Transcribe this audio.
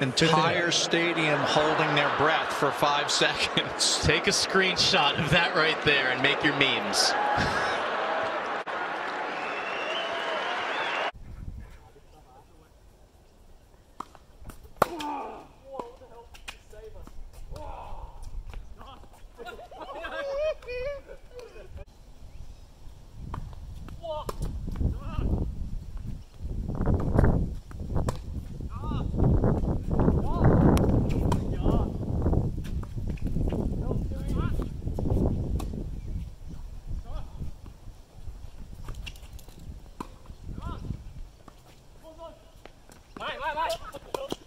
entire stadium holding their breath for five seconds. Take a screenshot of that right there and make your memes. vai, vai, vai.